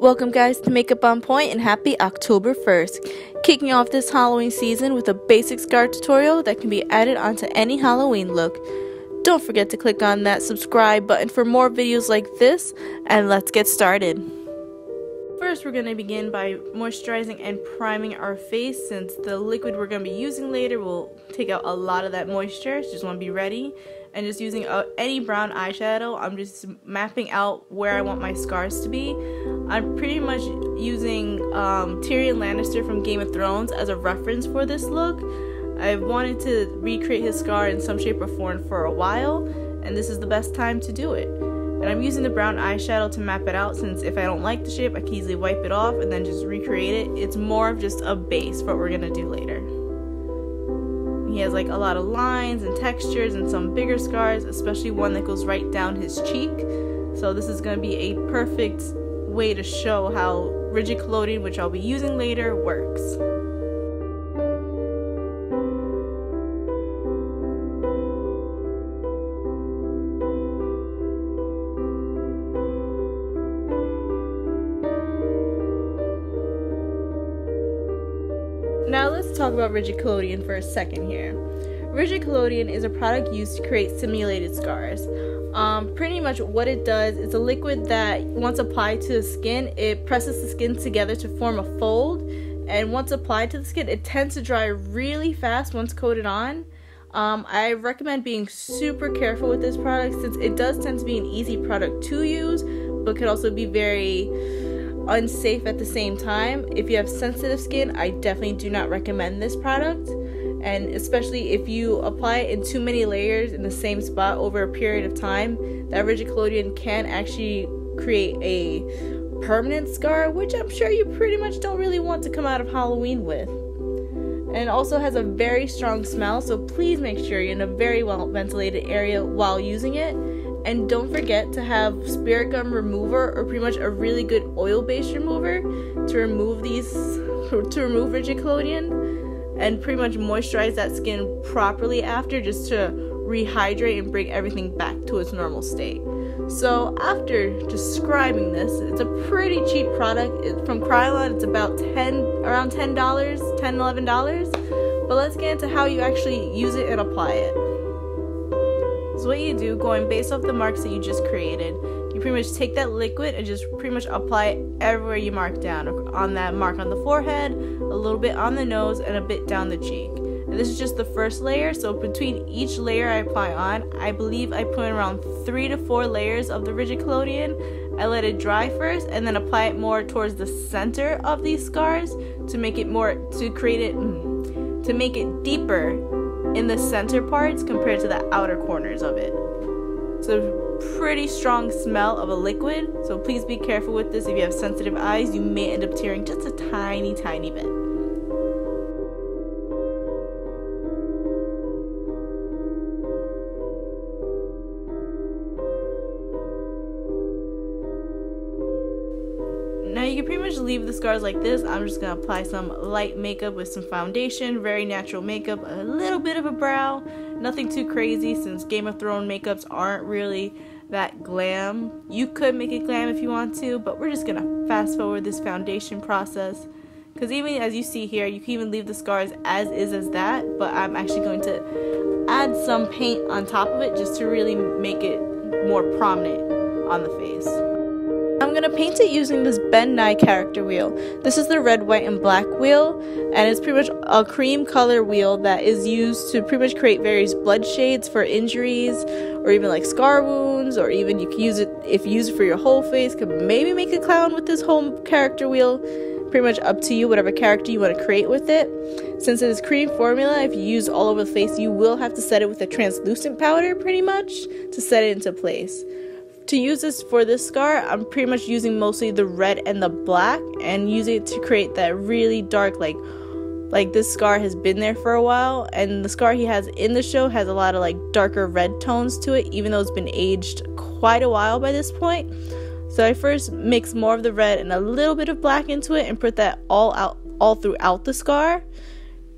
Welcome, guys, to MakeUpEnPointe and happy October 1st. Kicking off this Halloween season with a basic scar tutorial that can be added onto any Halloween look. Don't forget to click on that subscribe button for more videos like this, and let's get started. First, we're going to begin by moisturizing and priming our face. Since the liquid we're going to be using later will take out a lot of that moisture. So just want to be ready. And just using uh, any brown eyeshadow I'm just mapping out where I want my scars to be. I'm pretty much using um, Tyrion Lannister from Game of Thrones as a reference for this look. I've wanted to recreate his scar in some shape or form for a while and this is the best time to do it and I'm using the brown eyeshadow to map it out since if I don't like the shape I can easily wipe it off and then just recreate it it's more of just a base for what we're gonna do later he has like a lot of lines and textures and some bigger scars, especially one that goes right down his cheek. So this is to be a perfect way to show how rigid collodion, which I'll be using later, works. Talk about rigid collodion for a second here. Rigid collodion is a product used to create simulated scars. Um, pretty much what it does is a liquid that once applied to the skin, it presses the skin together to form a fold. And once applied to the skin, it tends to dry really fast once coated on. Um, I recommend being super careful with this product since it does tend to be an easy product to use, but could also be very unsafe at the same time. If you have sensitive skin, I definitely do not recommend this product. And especially if you apply it in too many layers in the same spot over a period of time, that rigid can actually create a permanent scar, which I'm sure you pretty much don't really want to come out of Halloween with. And also has a very strong smell, so please make sure you're in a very well ventilated area while using it and don't forget to have spirit gum remover or pretty much a really good oil based remover to remove these to remove rigid collodion and pretty much moisturize that skin properly after just to rehydrate and bring everything back to its normal state. So after describing this, it's a pretty cheap product. It's from Kryolan. It's about 10 around $10, $10 $11. But let's get into how you actually use it and apply it. So what you do, going based off the marks that you just created, you pretty much take that liquid and just pretty much apply it everywhere you mark down. On that mark on the forehead, a little bit on the nose, and a bit down the cheek. And this is just the first layer, so between each layer I apply on, I believe I put around three to four layers of the rigid collodion. I let it dry first and then apply it more towards the center of these scars to make it more, to create it, mm, to make it deeper in the center parts compared to the outer corners of it. It's a pretty strong smell of a liquid, so please be careful with this. If you have sensitive eyes, you may end up tearing just a tiny, tiny bit. Can pretty much leave the scars like this. I'm just going to apply some light makeup with some foundation, very natural makeup, a little bit of a brow, nothing too crazy since Game of Thrones makeups aren't really that glam. You could make it glam if you want to, but we're just going to fast forward this foundation process. Because even as you see here, you can even leave the scars as is as that, but I'm actually going to add some paint on top of it just to really make it more prominent on the face. I'm going to paint it using this Ben Nye character wheel. This is the red, white, and black wheel, and it's pretty much a cream color wheel that is used to pretty much create various blood shades for injuries, or even like scar wounds, or even you can use it if you use it for your whole face. Could maybe make a clown with this whole character wheel. Pretty much up to you, whatever character you want to create with it. Since it is cream formula, if you use all over the face, you will have to set it with a translucent powder pretty much to set it into place to use this for this scar, I'm pretty much using mostly the red and the black and using it to create that really dark like like this scar has been there for a while and the scar he has in the show has a lot of like darker red tones to it even though it's been aged quite a while by this point. So I first mix more of the red and a little bit of black into it and put that all out all throughout the scar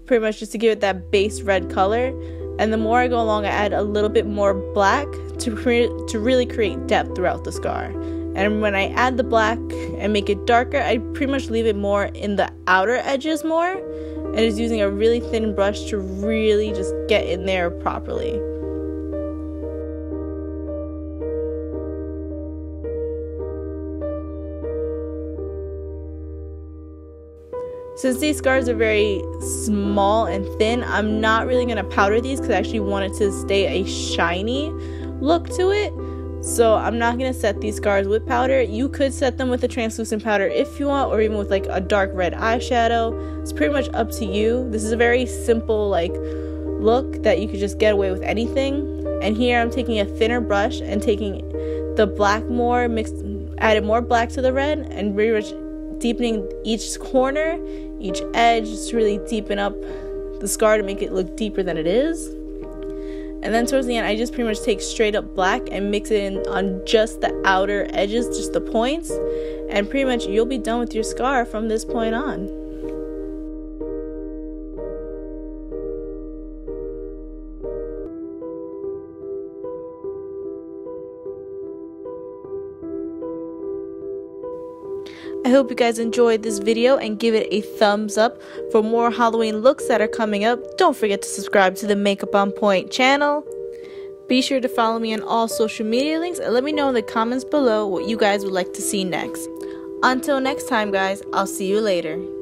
pretty much just to give it that base red color and the more I go along, I add a little bit more black to, to really create depth throughout the scar. And when I add the black and make it darker, I pretty much leave it more in the outer edges more. And just using a really thin brush to really just get in there properly. Since these scars are very small and thin, I'm not really going to powder these because I actually want it to stay a shiny look to it. So I'm not going to set these scars with powder. You could set them with a translucent powder if you want or even with like a dark red eyeshadow. It's pretty much up to you. This is a very simple like look that you could just get away with anything. And here I'm taking a thinner brush and taking the black more mixed added more black to the red and pretty much deepening each corner, each edge, just really deepen up the scar to make it look deeper than it is. And then towards the end, I just pretty much take straight up black and mix it in on just the outer edges, just the points. And pretty much you'll be done with your scar from this point on. I hope you guys enjoyed this video and give it a thumbs up. For more Halloween looks that are coming up, don't forget to subscribe to the MakeUpEnPointe channel. Be sure to follow me on all social media links and let me know in the comments below what you guys would like to see next. Until next time, guys, I'll see you later.